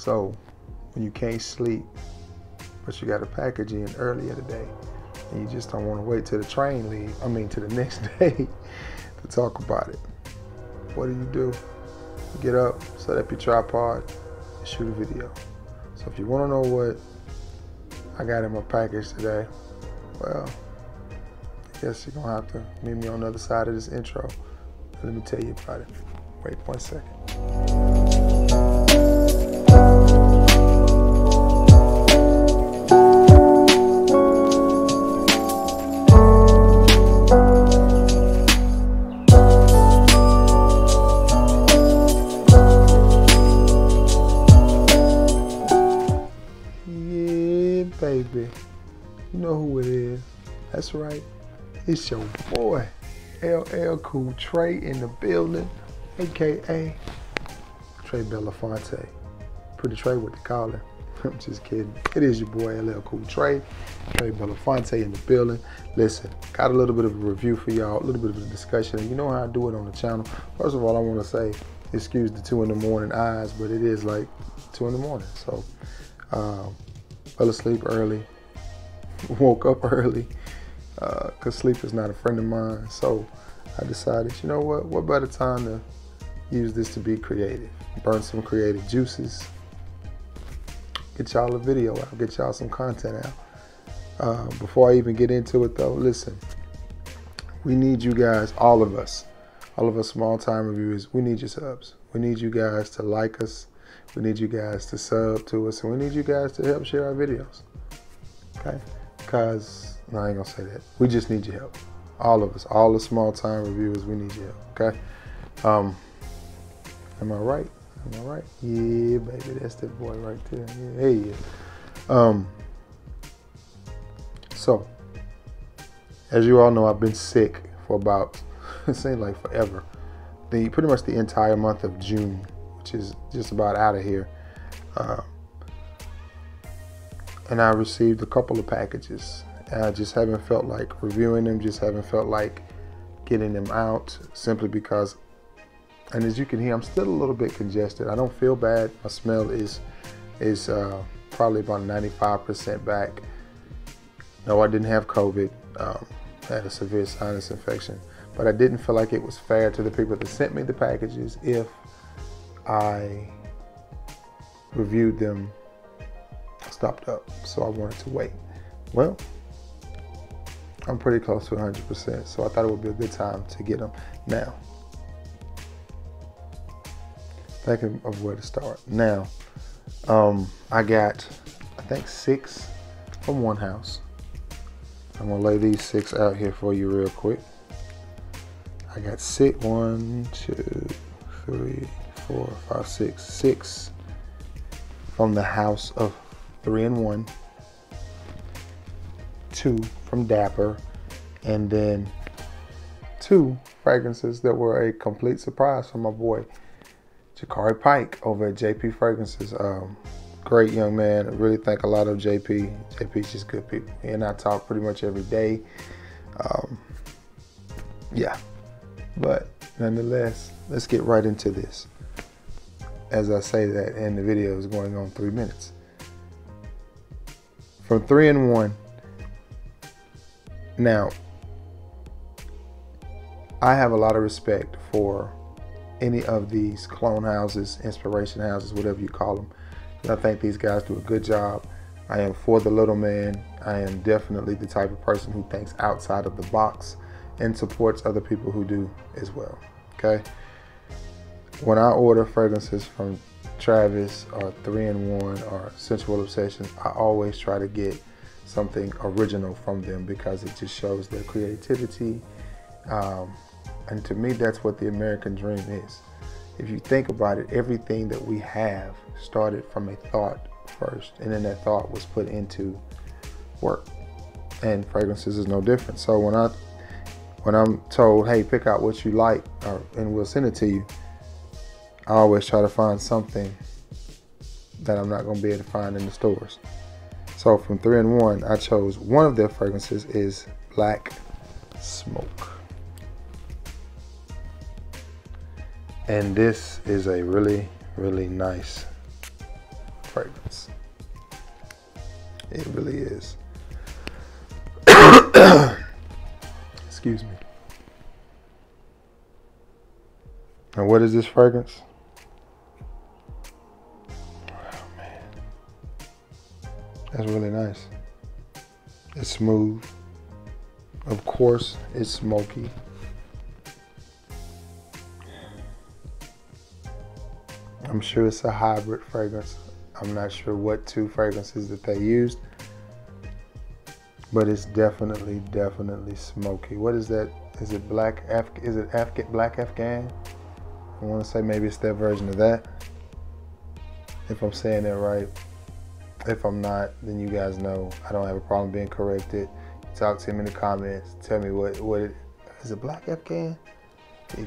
So when you can't sleep, but you got a package in earlier today, and you just don't want to wait till the train leave, I mean to the next day to talk about it. What do you do? Get up, set up your tripod, and shoot a video. So if you want to know what I got in my package today, well, I guess you're gonna have to meet me on the other side of this intro. Let me tell you about it. Wait one second. That's right. It's your boy, LL Cool Trey in the building, aka Trey Belafonte. Pretty Trey with the collar. I'm just kidding. It is your boy, LL Cool Trey, Trey Belafonte in the building. Listen, got a little bit of a review for y'all, a little bit of a discussion. And you know how I do it on the channel. First of all, I want to say, excuse the two in the morning eyes, but it is like two in the morning. So, um, fell asleep early, woke up early, because uh, sleep is not a friend of mine. So I decided, you know what, what better time to use this to be creative, burn some creative juices, get y'all a video out, get y'all some content out. Uh, before I even get into it though, listen, we need you guys, all of us, all of us small time reviewers, we need your subs. We need you guys to like us. We need you guys to sub to us, and we need you guys to help share our videos. Okay? Because, no, I ain't gonna say that. We just need your help. All of us, all the small time reviewers, we need your help. Okay? Um, am I right? Am I right? Yeah, baby, that's that boy right there. Yeah, hey, yeah. Um, so, as you all know, I've been sick for about, it seems like forever. The pretty much the entire month of June, which is just about out of here. Uh, and I received a couple of packages. I just haven't felt like reviewing them, just haven't felt like getting them out simply because, and as you can hear, I'm still a little bit congested. I don't feel bad. My smell is is uh, probably about 95% back. No, I didn't have COVID. Um, I had a severe sinus infection, but I didn't feel like it was fair to the people that sent me the packages if I reviewed them stopped up, so I wanted to wait. Well, I'm pretty close to 100%, so I thought it would be a good time to get them now. Thinking of where to start. Now, um, I got, I think, six from one house. I'm gonna lay these six out here for you real quick. I got six, one, two, three, four, five, six, six from the house of three and one, two from Dapper, and then two fragrances that were a complete surprise from my boy Jakari Pike over at JP Fragrances. Um, great young man. I really think a lot of JP. JP's just good people. He and I talk pretty much every day. Um, yeah, but nonetheless, let's get right into this. As I say that, and the video is going on three minutes. From three and one. Now, I have a lot of respect for any of these clone houses, inspiration houses, whatever you call them. I think these guys do a good job. I am for the little man. I am definitely the type of person who thinks outside of the box and supports other people who do as well. Okay. When I order fragrances from Travis or Three and One or Sensual Obsessions, I always try to get something original from them because it just shows their creativity. Um, and to me, that's what the American dream is. If you think about it, everything that we have started from a thought first, and then that thought was put into work. And fragrances is no different. So when I when I'm told, hey, pick out what you like, or, and we'll send it to you, I always try to find something that I'm not going to be able to find in the stores. So from three and one, I chose one of their fragrances is Black Smoke. And this is a really, really nice fragrance. It really is. Excuse me. And what is this fragrance? That's really nice. It's smooth. Of course, it's smoky. I'm sure it's a hybrid fragrance. I'm not sure what two fragrances that they used, but it's definitely, definitely smoky. What is that? Is it black? Af- is it Afghan? Black Afghan? I want to say maybe it's that version of that. If I'm saying that right. If I'm not, then you guys know I don't have a problem being corrected. Talk to him in the comments. Tell me what what it is. It black Afghan?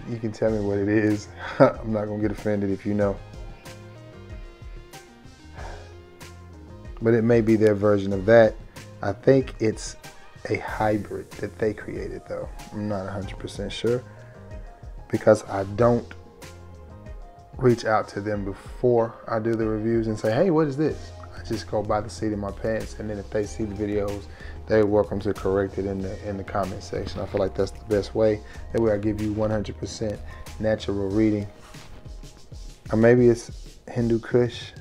You can tell me what it is. I'm not gonna get offended if you know. But it may be their version of that. I think it's a hybrid that they created though. I'm not 100% sure because I don't reach out to them before I do the reviews and say, hey, what is this? Just go by the seat of my pants, and then if they see the videos, they're welcome to correct it in the in the comment section. I feel like that's the best way. That way, I give you 100% natural reading. Or maybe it's Hindu Kush.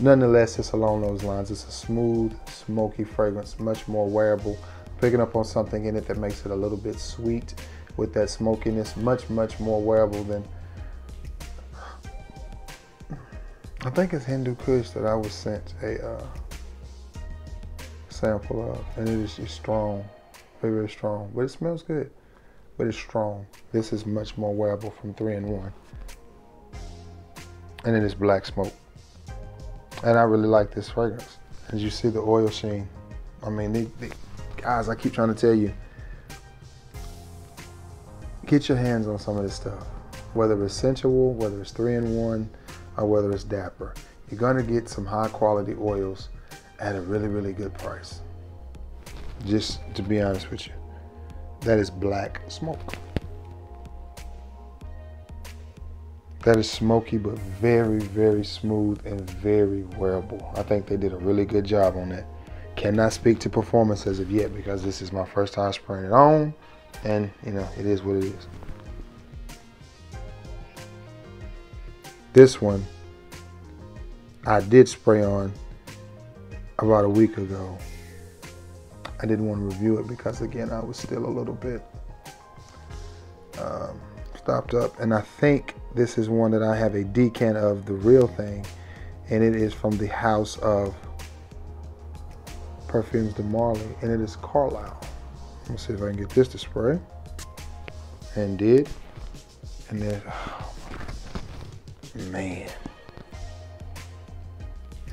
Nonetheless, it's along those lines. It's a smooth, smoky fragrance, much more wearable. Picking up on something in it that makes it a little bit sweet with that smokiness, much, much more wearable than I think it's Hindu Kush that I was sent a uh, sample of, and it is strong, very, very strong. But it smells good, but it's strong. This is much more wearable from 3 and 1. And it is black smoke. And I really like this fragrance. As you see the oil sheen. I mean, they, they, guys, I keep trying to tell you, get your hands on some of this stuff. Whether it's sensual, whether it's 3 in 1, or whether it's Dapper. You're gonna get some high quality oils at a really, really good price. Just to be honest with you, that is black smoke. That is smoky, but very, very smooth and very wearable. I think they did a really good job on that. Cannot speak to performance as of yet because this is my first time spraying it on, and you know, it is what it is. This one I did spray on about a week ago. I didn't want to review it because again I was still a little bit um, stopped up and I think this is one that I have a decant of the real thing and it is from the house of Perfumes de Marly and it is Carlisle. Let me see if I can get this to spray. And did. And then, oh, Man.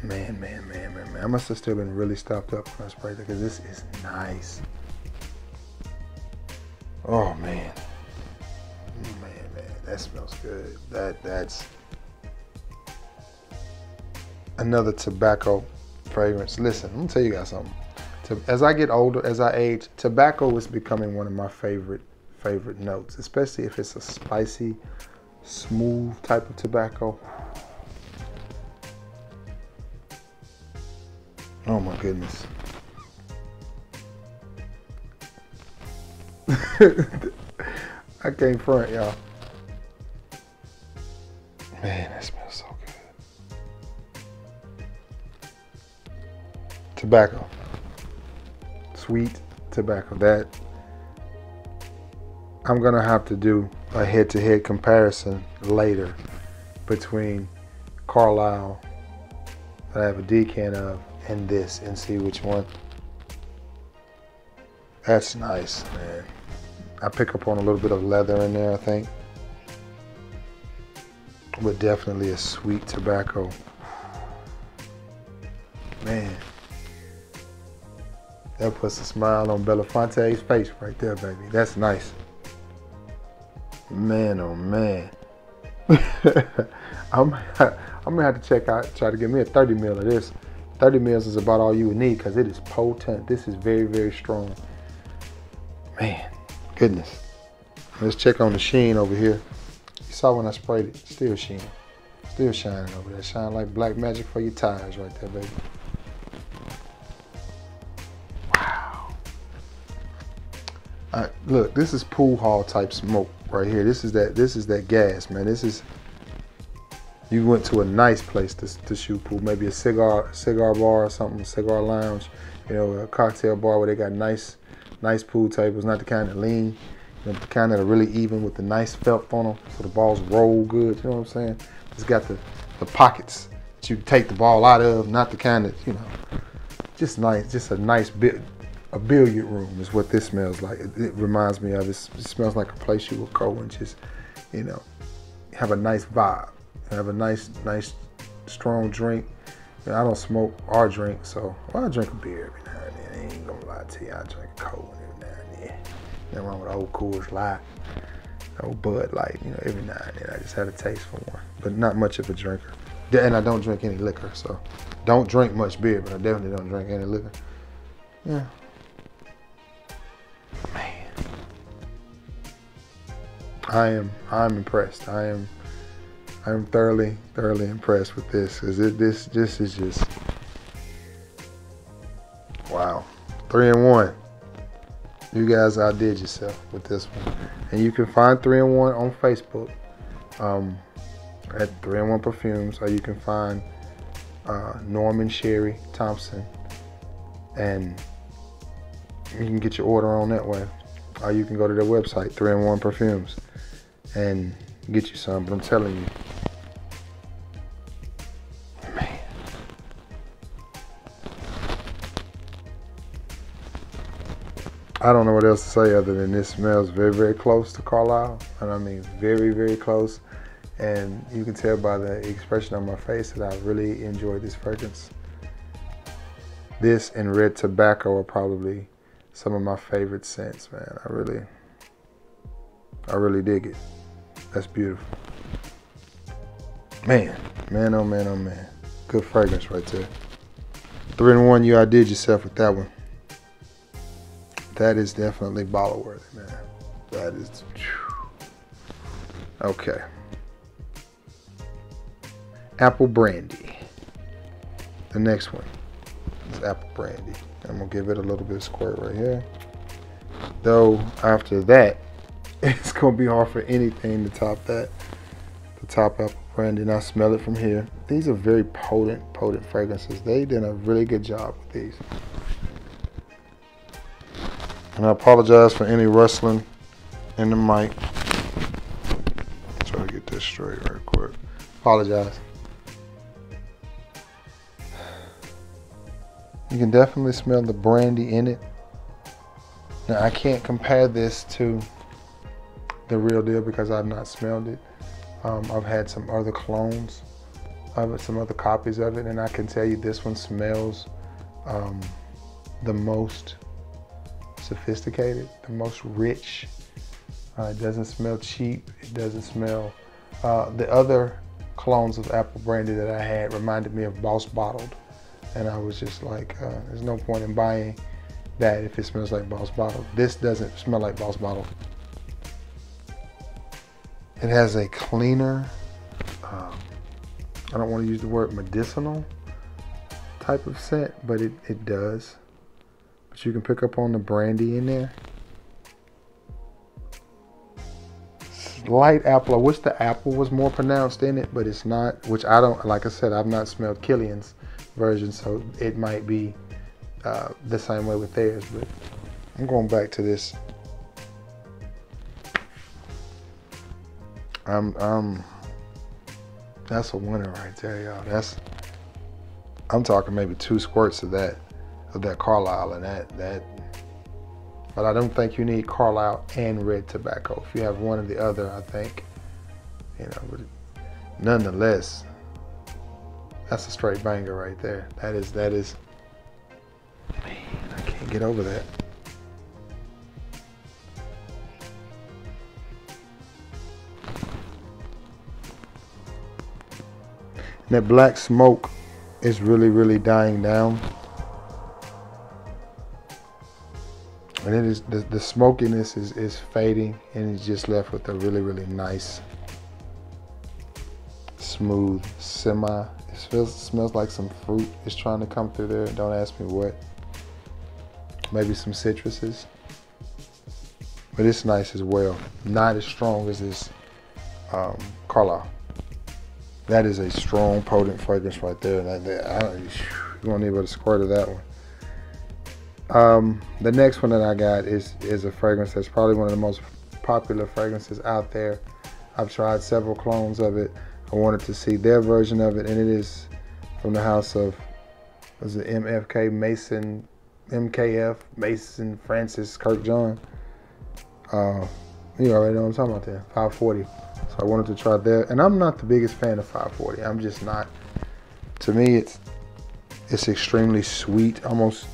Man, man, man, man, man. I must have still been really stopped up when I sprayed it because this is nice. Oh man. Man, man, that smells good. That that's another tobacco fragrance. Listen, I'm gonna tell you guys something. As I get older, as I age, tobacco is becoming one of my favorite favorite notes, especially if it's a spicy smooth type of tobacco. Oh my goodness. I can't front, y'all. Man, that smells so good. Tobacco. Sweet tobacco. That I'm gonna have to do a head-to-head comparison later between Carlisle that I have a decan of and this and see which one. That's nice, man. I pick up on a little bit of leather in there, I think. But definitely a sweet tobacco. Man. That puts a smile on Belafonte's face right there, baby. That's nice. Man, oh man. I'm, I'm gonna have to check out, try to get me a 30 mil of this. 30 mils is about all you would need because it is potent. This is very, very strong. Man, goodness. Let's check on the sheen over here. You saw when I sprayed it, still sheen. Still shining over there. Shine like black magic for your tires right there, baby. Wow. Look, this is pool hall type smoke right here. This is that this is that gas, man. This is you went to a nice place to, to shoot pool, maybe a cigar cigar bar or something, cigar lounge, you know, a cocktail bar where they got nice nice pool tables, not the kind that lean, you know, the kind that are really even with the nice felt on them, so the balls roll good. You know what I'm saying? It's got the the pockets that you take the ball out of, not the kind that you know, just nice, just a nice bit. A billiard room is what this smells like. It, it reminds me of. It, it smells like a place you would go and just, you know, have a nice vibe have a nice, nice, strong drink. And I don't smoke or drink, so well, I drink a beer every now and then. I ain't gonna lie to you, I drink a cold one every now and then. Nothing wrong with old Coors Light, old Bud Light. You know, every now and then I just had a taste for one, but not much of a drinker. And I don't drink any liquor, so don't drink much beer, but I definitely don't drink any liquor. Yeah. Man. I am I'm impressed. I am I'm thoroughly, thoroughly impressed with this because it this, this is just wow, three and one. You guys outdid yourself with this one, and you can find three and one on Facebook um, at three and one perfumes, or you can find uh, Norman Sherry Thompson, and you can get your order on that way, or you can go to their website, three and one perfumes, and get you some. But I'm telling you, Man. I don't know what else to say other than this smells very, very close to Carlisle. And I mean very, very close. And you can tell by the expression on my face that I really enjoy this fragrance. This and red tobacco are probably some of my favorite scents, man. I really, I really dig it. That's beautiful. Man, man, oh man, oh man. Good fragrance right there. Three and one, you outdid yourself with that one that is definitely bottle worthy, man. That is. Okay. Apple brandy. The next one is apple brandy. I'm gonna give it a little bit of squirt right here. Though after that, it's gonna be hard for anything to top that. The top apple brandy, and I smell it from here. These are very potent, potent fragrances. They did a really good job with these. And I apologize for any rustling in the mic. Try to get this straight right quick. Apologize. You can definitely smell the brandy in it. Now I can't compare this to the real deal because I've not smelled it. Um, I've had some other clones of it, some other copies of it, and I can tell you this one smells um, the most sophisticated, the most rich. Uh, it doesn't smell cheap. It doesn't smell. Uh, the other clones of apple brandy that I had reminded me of Boss Bottled, and I was just like, uh, there's no point in buying that if it smells like Boss Bottle. This doesn't smell like Boss Bottle. It has a cleaner. Um, I don't want to use the word medicinal type of scent, but it, it does. But you can pick up on the brandy in there. Light apple. I wish the apple was more pronounced in it, but it's not. Which I don't. Like I said, I've not smelled Kilian's version, so it might be uh, the same way with theirs. But I'm going back to this. I'm. Um. That's a winner right there, y'all. That's. I'm talking maybe two squirts of that of that Carlisle and that that. But I don't think you need Carlisle and red tobacco. If you have one or the other, I think, you know. But nonetheless, that's a straight banger right there. That is that is. Man, I can't get over that. And that black smoke is really, really dying down. and it is the, the smokiness is, is fading and it's just left with a really really nice smooth, semi. It smells, like some fruit is trying to come through there. Don't ask me what. Maybe some citruses. But it's nice as well. Not as strong as this um, Carlisle. That is a strong, potent fragrance right there. I you won't but a squirt of that one. Um, the next one that I got is is a fragrance that's probably one of the most popular fragrances out there. I've tried several clones of it. I wanted to see their version of it, and it is from the house of was it MFK Mason, MKF Mason Francis Kurkdjian. Uh, you already know what I'm talking about there. 540. So I wanted to try that, and I'm not the biggest fan of 540. I'm just not. To me, it's it's extremely sweet, almost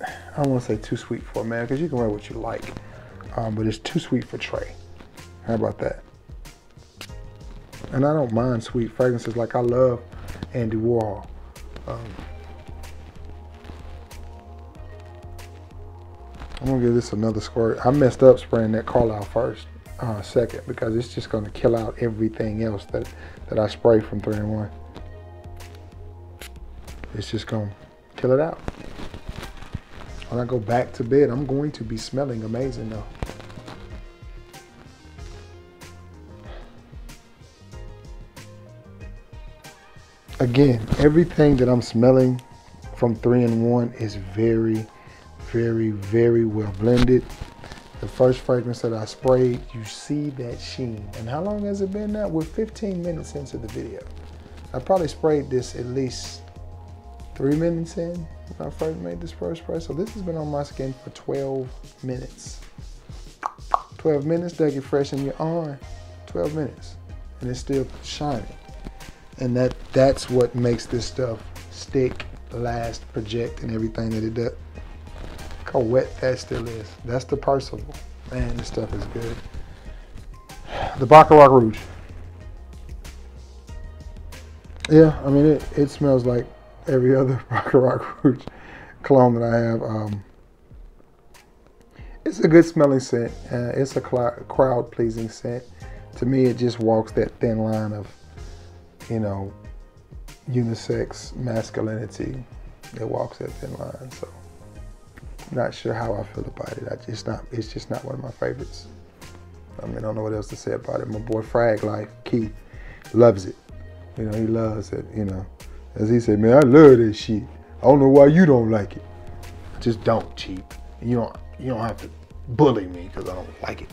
I don't want to say too sweet for a man because you can wear what you like, um, but it's too sweet for Trey. How about that? And I don't mind sweet fragrances like I love Andy Warhol. Um, I'm gonna give this another squirt. I messed up spraying that Carlisle first, uh, second, because it's just gonna kill out everything else that, that I spray from 3 in 1. It's just gonna kill it out. When I go back to bed, I'm going to be smelling amazing though. Again, everything that I'm smelling from 3 and 1 is very, very, very well blended. The first fragrance that I sprayed, you see that sheen. And how long has it been now? We're 15 minutes into the video. I probably sprayed this at least three minutes in when I first made this first spray. So this has been on my skin for 12 minutes. 12 minutes, Dougie Fresh in your arm. 12 minutes. And it's still shining. And that that's what makes this stuff stick, last, project, and everything that it does. Look how wet that still is. That's the Percival. Man, this stuff is good. The Baccarat Rouge. Yeah, I mean, it, it smells like every other Baccarat Rouge cologne that I have. Um, it's a good smelling scent. Uh, it's a crowd pleasing scent. To me, it just walks that thin line of, you know, unisex masculinity. It walks that thin line. So, not sure how I feel about it. I just not. It's just not one of my favorites. I mean, I don't know what else to say about it. My boy Frag Life Keith loves it. You know, he loves it. You know. As he said, man, I love this shit. I don't know why you don't like it. Just don't, cheap. You don't you don't have to bully me because I don't like it.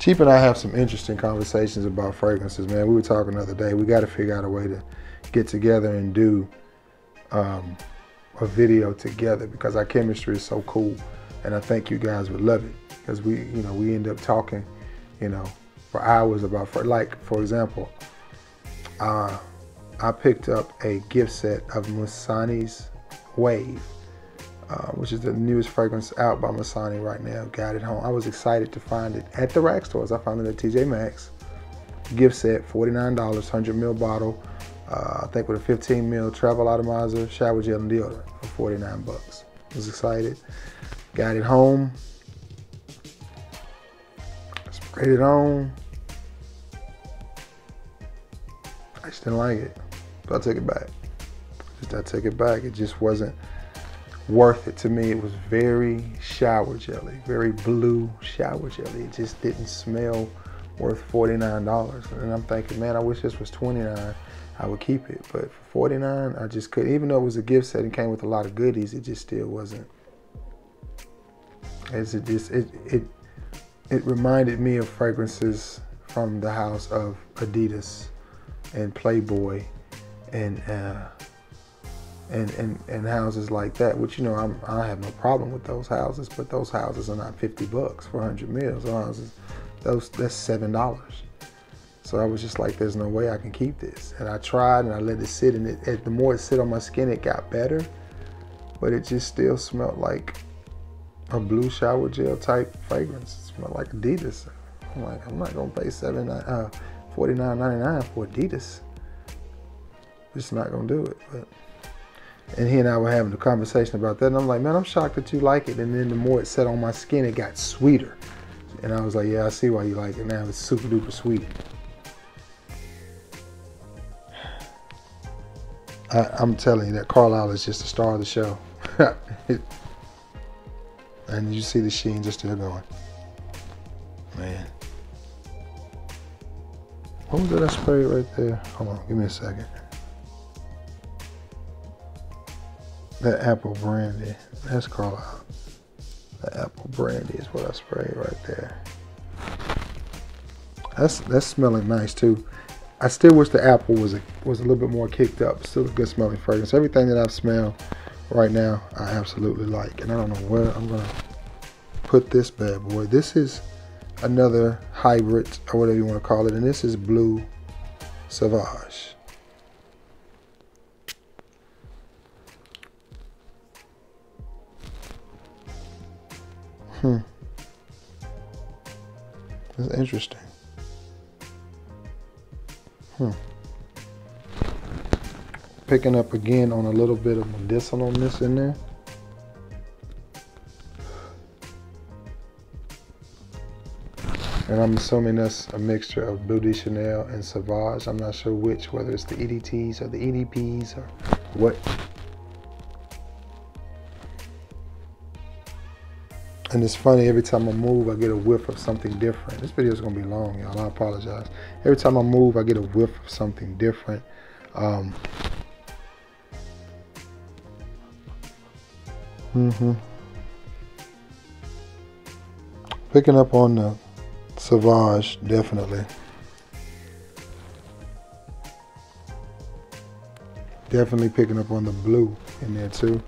Cheap and I have some interesting conversations about fragrances, man. We were talking the other day. We got to figure out a way to get together and do um, a video together because our chemistry is so cool, and I think you guys would love it because we, you know, we end up talking, you know, for hours about, for like, for example, uh, I picked up a gift set of Missoni's Wave, uh, which is the newest fragrance out by Missoni right now. Got it home. I was excited to find it at the rack stores. I found it at TJ Maxx. Gift set, $49, 100 ml bottle. Uh, I think with a 15 ml travel atomizer, shower gel, and deodorant for 49 bucks. Was excited. Got it home. Sprayed it on. I just didn't like it. But I take it back. Just I take it back. It just wasn't worth it to me. It was very shower jelly, very blue shower jelly. It just didn't smell worth $49. And I'm thinking, man, I wish this was 29 I would keep it. But for 49 I just couldn't. Even though it was a gift set and came with a lot of goodies, it just still wasn't. As it just it it it reminded me of fragrances from the house of Adidas and Playboy and uh, and and and houses like that, which you know I'm, I have no problem with those houses, but those houses are not 50 bucks for 100 mils. Those houses, those that's seven dollars. So I was just like, there's no way I can keep this. And I tried and I let it sit, and it, it, the more it sit on my skin, it got better, but it just still smelled like a blue shower gel type fragrance. It smelled like Adidas. I'm like, I'm not gonna pay seven uh, 49.99 for Adidas just not gonna do it. But and he and I were having a conversation about that, and I'm like, man, I'm shocked that you like it. And then the more it set on my skin, it got sweeter. And I was like, yeah, I see why you like it now. It's super duper sweet. I, I'm telling you that Carlisle is just the star of the show. and you see the sheens are still going. Man. What was that I sprayed right there? Hold on, give me a second. That apple brandy. That's Carlisle. The apple brandy is what I sprayed right there. That's that's smelling nice too. I still wish the apple was a, was a little bit more kicked up. Still a good smelling fragrance. Everything that I've smelled right now, I absolutely like. And I don't know where I'm gonna put this bad boy. This is another hybrid or whatever you want to call it, and this is Blue Sauvage. Interesting. Hmm. Picking up again on a little bit of medicinalness in there. And I'm assuming that's a mixture of Bleu de Chanel and Sauvage. I'm not sure which, whether it's the EDTs or the EDPs or what. And it's funny, every time I move, I get a whiff of something different. This video is going to be long, y'all. I apologize. Every time I move, I get a whiff of something different. Um, mm-hmm. Picking up on the Sauvage, definitely. Definitely picking up on the blue in there too.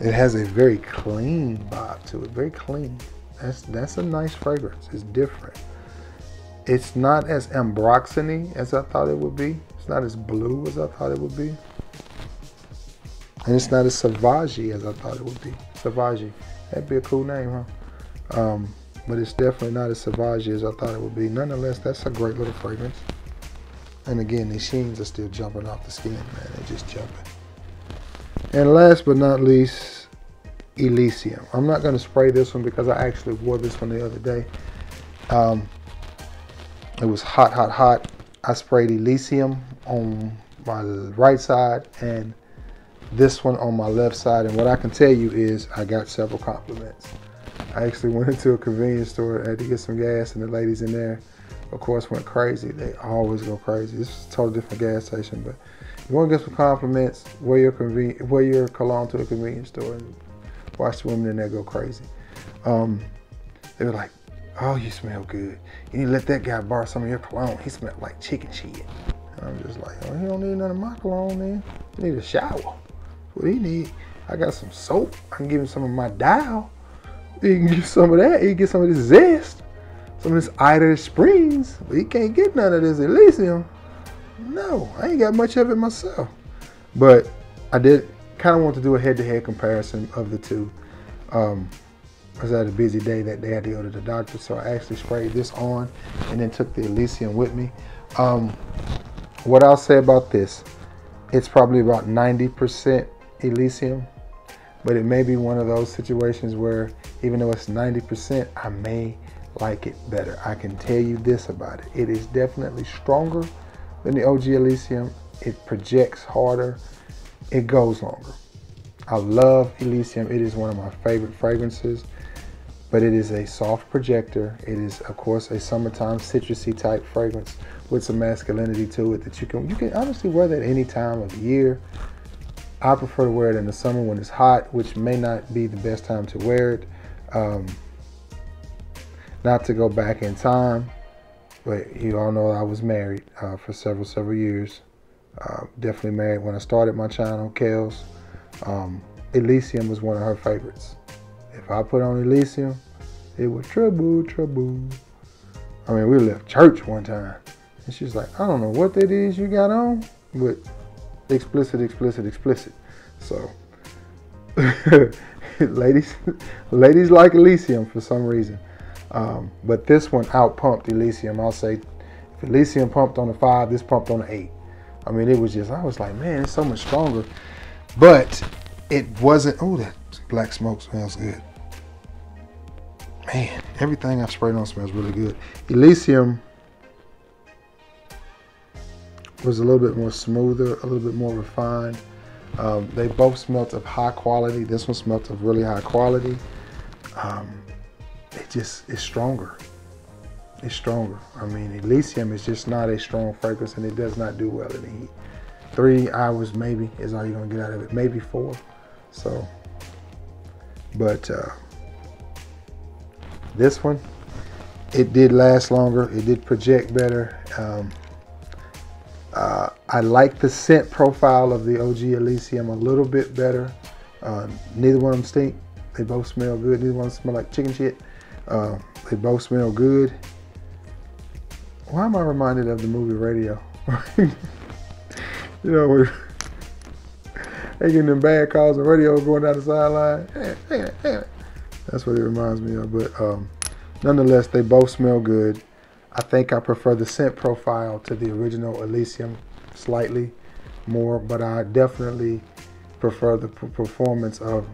It has a very clean vibe to it, very clean. That's that's a nice fragrance. It's different. It's not as ambroxany as I thought it would be. It's not as blue as I thought it would be. And it's not as sauvage as I thought it would be. Sauvage. That'd be a cool name, huh? Um, but it's definitely not as sauvage as I thought it would be. Nonetheless, that's a great little fragrance. And again, these sheens are still jumping off the skin, man. They're just jumping. And last but not least, Elysium. I'm not going to spray this one because I actually wore this one the other day. Um, it was hot, hot, hot. I sprayed Elysium on my right side and this one on my left side. And what I can tell you is I got several compliments. I actually went into a convenience store, had to get some gas, and the ladies in there, of course, went crazy. They always go crazy. This is a totally different gas station, but you want to get some compliments, wear your conven- wear your cologne to the convenience store and watch the women in there go crazy. Um, they were like, "Oh, you smell good. You need to let that guy borrow some of your cologne. He smelled like chicken shit." And I'm just like, "Oh, he don't need none of my cologne, man. He need a shower. What he need? I got some soap. I can give him some of my dial." He can get some of that. He can get some of this zest, some of this Irish Springs, but he can't get none of this Elysium. No, I ain't got much of it myself. But I did kind of want to do a head-to-head comparison of the two. Um, I was at a busy day that day. I had to go to the doctor, so I actually sprayed this on and then took the Elysium with me. Um, what I'll say about this, it's probably about 90% Elysium, but it may be one of those situations where even though it's 90%, I may like it better. I can tell you this about it. It is definitely stronger than the OG Elysium. It projects harder. It goes longer. I love Elysium. It is one of my favorite fragrances, but it is a soft projector. It is, of course, a summertime citrusy type fragrance with some masculinity to it that you can you can honestly wear that any time of year. I prefer to wear it in the summer when it's hot, which may not be the best time to wear it. Um, not to go back in time, but you all know I was married uh, for several, several years. Uh, definitely married when I started my channel, Kels. Um, Elysium was one of her favorites. If I put on Elysium, it was trouble, trouble. I mean, we left church one time, and she's like, I don't know what that is you got on, but explicit, explicit, explicit. So, ladies, ladies like Elysium for some reason. Um, but this one out pumped Elysium. I'll say if Elysium pumped on a five, this pumped on an eight. I mean, it was just, I was like, man, it's so much stronger. But it wasn't, oh, that black smoke smells good. Man, everything I've sprayed on smells really good. Elysium was a little bit more smoother, a little bit more refined. Um, they both smelt of high quality. This one smelt of really high quality. Um, it just is stronger. It's stronger. I mean, Elysium is just not a strong fragrance and it does not do well in the heat. Three hours maybe is all you're gonna get out of it. Maybe four. So, but uh, this one, it did last longer. It did project better. Um, uh, I like the scent profile of the OG Elysium a little bit better. Uh, neither one of them stink. They both smell good. Neither one smell like chicken shit. Uh, they both smell good. Why am I reminded of the movie Radio? you know, we they getting them bad calls on radio going down the sideline. That's what it reminds me of. But um, nonetheless, they both smell good. I think I prefer the scent profile to the original Elysium slightly more, but I definitely prefer the performance of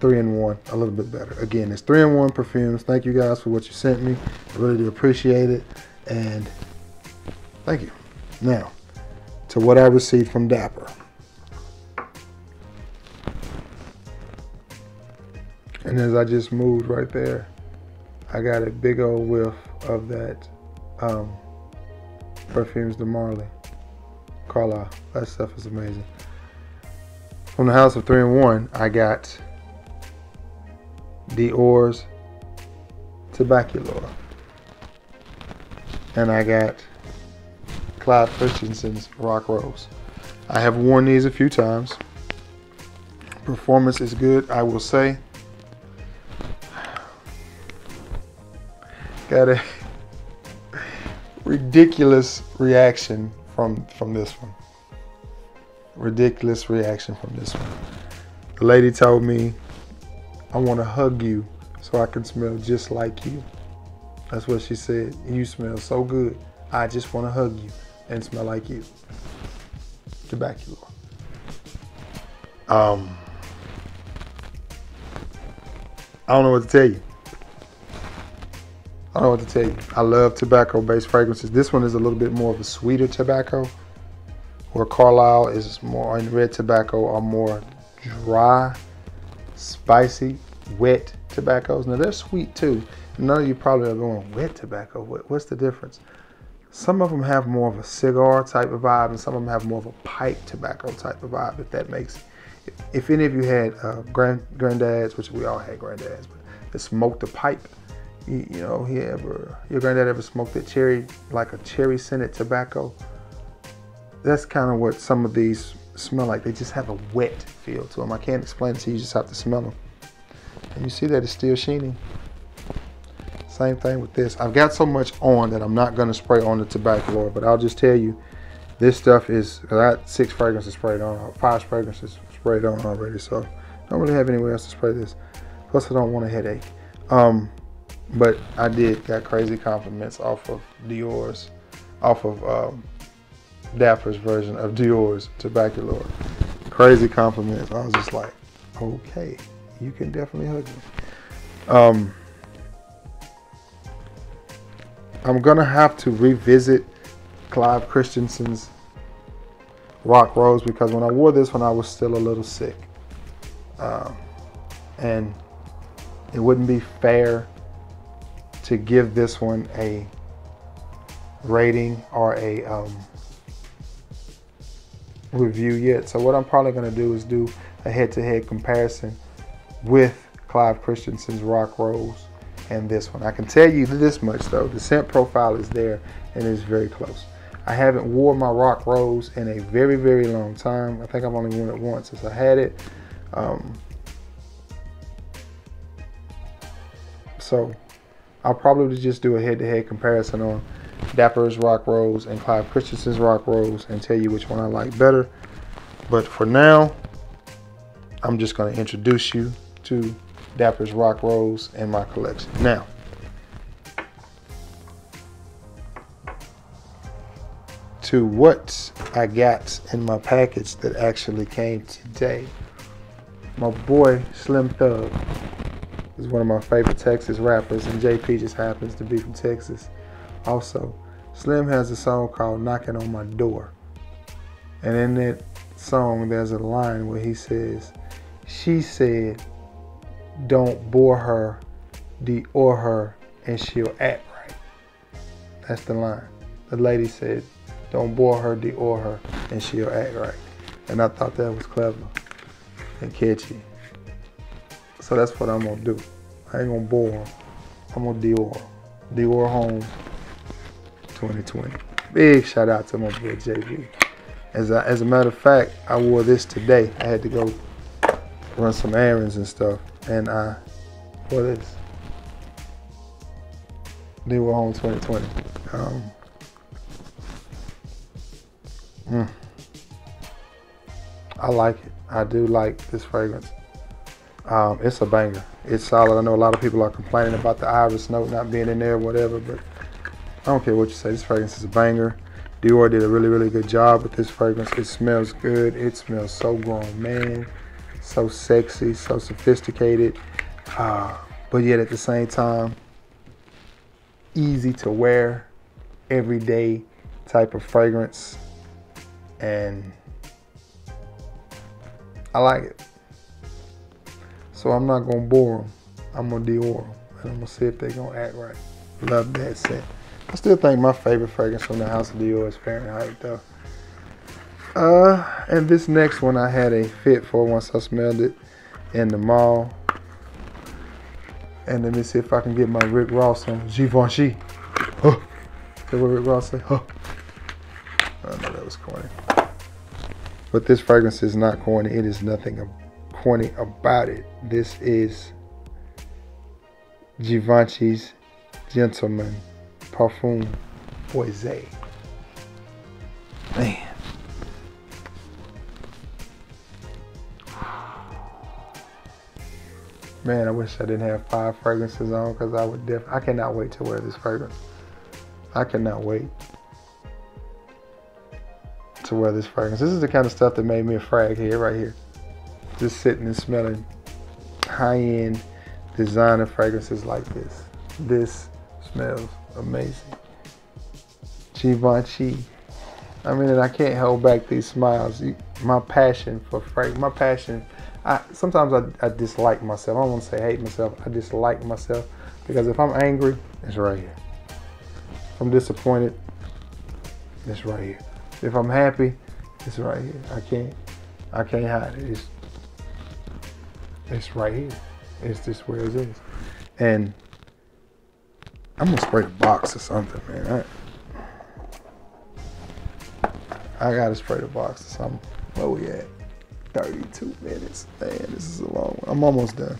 three in one a little bit better. Again, it's three in one perfumes. Thank you guys for what you sent me. I really do appreciate it. And thank you. Now, to what I received from Dapper. And as I just moved right there, I got a big old whiff of that um, Perfumes de Marly. Carlisle. That stuff is amazing. From the House of 3 and 1, I got Dior's Tobacolor. And I got Clive Christensen's Rock Rose. I have worn these a few times. Performance is good, I will say. got a ridiculous reaction from from this one. Ridiculous reaction from this one. The lady told me, I want to hug you so I can smell just like you. That's what she said. You smell so good. I just want to hug you and smell like you. Tobacco. Um, I don't know what to tell you. I don't know what to tell you. I love tobacco-based fragrances. This one is a little bit more of a sweeter tobacco, where Carlisle is more, and red tobacco are more dry, spicy, wet tobaccos. Now they're sweet too. None of you probably are going, wet tobacco, what, what's the difference? Some of them have more of a cigar type of vibe, and some of them have more of a pipe tobacco type of vibe, if that makes if, if any of you had uh, grand, granddads, which we all had granddads, but that smoked a pipe, you, you know, he ever, your granddad ever smoked a cherry, like a cherry scented tobacco? That's kind of what some of these smell like. They just have a wet feel to them. I can't explain it to you, just have to smell them. And you see that it's still sheening. Same thing with this. I've got so much on that I'm not gonna spray on the tobacco but I'll just tell you, this stuff is, I got six fragrances sprayed on, five fragrances sprayed on already, so I don't really have anywhere else to spray this. Plus I don't want a headache. Um, but I did got crazy compliments off of Dior's, off of um, Dapper's version of Dior's Tobacolor. Crazy compliments. I was just like, okay, you can definitely hug me. Um, I'm gonna have to revisit Clive Christensen's Rock Rose because when I wore this one, I was still a little sick. Um, and it wouldn't be fair to give this one a rating or a um, review yet. So what I'm probably going to do is do a head-to-head comparison with Clive Christensen's Rock Rose and this one. I can tell you this much though, the scent profile is there and it's very close. I haven't worn my Rock Rose in a very, very long time. I think I've only worn it once since I had it. Um, so I'll probably just do a head-to-head comparison on Dapper's Rock Rose and Clive Christensen's Rock Rose and tell you which one I like better. But for now, I'm just going to introduce you to Dapper's Rock Rose in my collection. Now, to what I got in my package that actually came today. My boy Slim Thug is one of my favorite Texas rappers, and JP just happens to be from Texas also. Slim has a song called Knocking on My Door. And in that song, there's a line where he says, She said, Don't bore her, or her, and she'll act right. That's the line. The lady said, Don't bore her, or her, and she'll act right. And I thought that was clever and catchy. So that's what I'm gonna do. I ain't gonna bore them. I'm gonna Dior. Dior home 2020. Big shout out to my boy JB. As a, as a matter of fact, I wore this today. I had to go run some errands and stuff, and I wore this. Dior Homme 2020. Um, mm, I like it. I do like this fragrance. Um, it's a banger. It's solid. I know a lot of people are complaining about the iris note not being in there, whatever, but don't care what you say. This fragrance is a banger. Dior did a really, really good job with this fragrance. It smells good. It smells so grown man, so sexy, so sophisticated, uh, but yet at the same time, easy to wear, everyday type of fragrance. And I like it. So I'm not gonna bore them. I'm gonna Dior them, and I'm gonna see if they're gonna act right. Love that scent. I still think my favorite fragrance from the House of Dior is Fahrenheit though. Uh, and this next one I had a fit for once I smelled it in the mall. And let me see if I can get my Rick Ross on Givenchy. Huh. Is what Rick Ross say? Huh. I know that was corny. But this fragrance is not corny. It is nothing corny about it. This is Givenchy's Gentleman Parfum Boisée. Man. Man, I wish I didn't have five fragrances on because I would def I cannot wait to wear this fragrance. I cannot wait to wear this fragrance. This is the kind of stuff that made me a frag here, right here. Just sitting and smelling high-end designer fragrances like this. This smells amazing. Givenchy. I mean, and I can't hold back these smiles. My passion for fragrance, my passion. I sometimes I, I dislike myself. I don't want to say hate myself. I dislike myself because if I'm angry, it's right here. If I'm disappointed, it's right here. If I'm happy, it's right here. I can't, I can't hide it. It's, it's right here. It's just where it is. And I'm gonna spray the box or something, man. I, I gotta spray the box or something. Where we at? 32 minutes. Man, this is a long one. I'm almost done.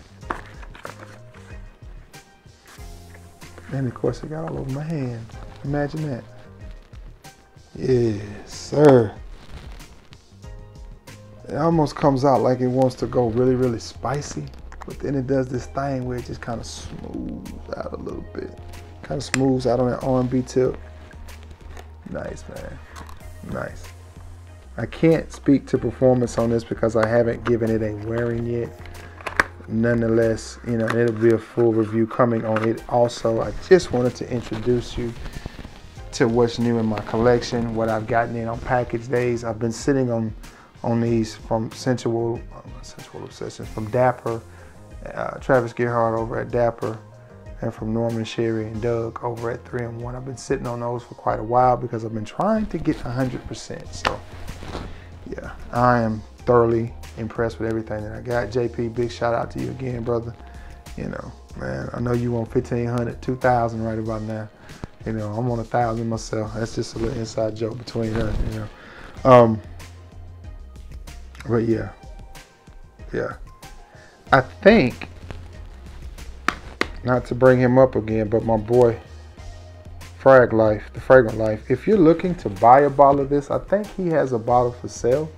And of course, it got all over my hand. Imagine that. Yes, sir. It almost comes out like it wants to go really, really spicy, but then it does this thing where it just kind of smooths out a little bit. Kind of smooths out on that R&B tip. Nice, man. Nice. I can't speak to performance on this because I haven't given it a wearing yet. Nonetheless, you know, it'll be a full review coming on it. Also, I just wanted to introduce you to what's new in my collection, what I've gotten in on package days. I've been sitting on on these from Sensual, uh, Sensual Obsessions, from Dapper, uh, Travis Gerhardt over at Dapper, and from Norman Sherry and Doug over at 3 and 1. I've been sitting on those for quite a while because I've been trying to get 100%. So, yeah, I am thoroughly impressed with everything that I got. JP, big shout out to you again, brother. You know, man, I know you want 1500 2000 right about now. You know, I'm on a thousand myself. That's just a little inside joke between us, you know. Um, but yeah, yeah. I think, not to bring him up again, but my boy, Frag Life, the Fragrant Life. If you're looking to buy a bottle of this, I think he has a bottle for sale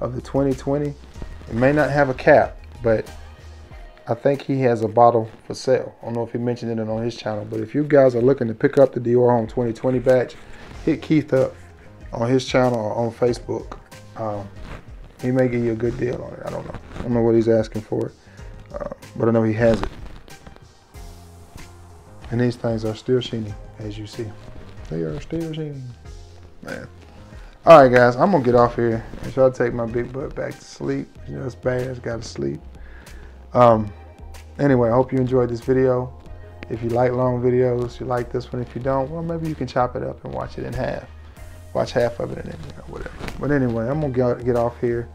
of the 2020. It may not have a cap, but I think he has a bottle for sale. I don't know if he mentioned it on his channel, but if you guys are looking to pick up the Dior Homme 2020 batch, hit Keith up on his channel or on Facebook. Um, he may give you a good deal on it. I don't know. I don't know what he's asking for uh, but I know he has it. And these things are still shiny, as you see. They are still singing. Man. All right, guys, I'm gonna get off here and try to take my big butt back to sleep. You know, it's bad. It's got to sleep. Um. Anyway, I hope you enjoyed this video. If you like long videos, you like this one. If you don't, well, maybe you can chop it up and watch it in half. Watch half of it and then you know, whatever. But anyway, I'm gonna get off here,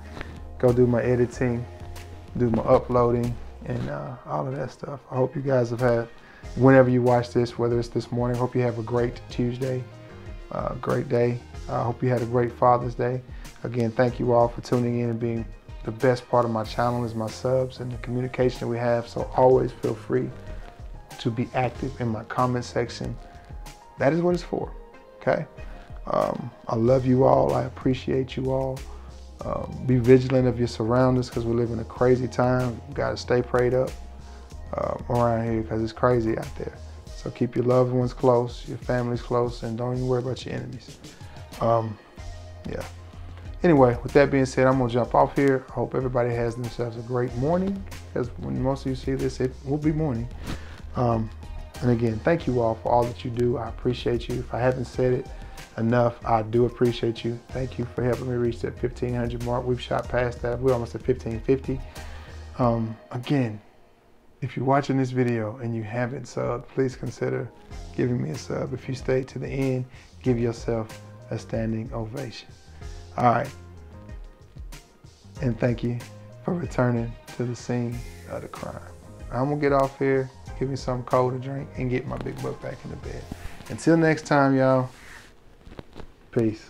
go do my editing, do my uploading, and uh, all of that stuff. I hope you guys have had, whenever you watch this, whether it's this morning, hope you have a great Tuesday, uh, great day. I hope you had a great Father's Day. Again, thank you all for tuning in and being the best part of my channel is my subs and the communication that we have. So always feel free to be active in my comment section. That is what it's for, okay? Um, I love you all. I appreciate you all. Um, be vigilant of your surroundings because we live in a crazy time. Got to stay prayed up uh, around here because it's crazy out there. So keep your loved ones close, your families close, and don't even worry about your enemies. Um, yeah. Anyway, with that being said, I'm gonna jump off here. I hope everybody has themselves a great morning because when most of you see this, it will be morning. Um, and again, thank you all for all that you do. I appreciate you. If I haven't said it enough, I do appreciate you. Thank you for helping me reach that 1500 mark. We've shot past that. We're almost at 1550. Um, again, if you're watching this video and you haven't subbed, please consider giving me a sub. If you stay to the end, give yourself a standing ovation. All right. And thank you for returning to the scene of the crime. I'm gonna get off here, give me some cold to drink, and get my big butt back in the bed. Until next time, y'all. Peace.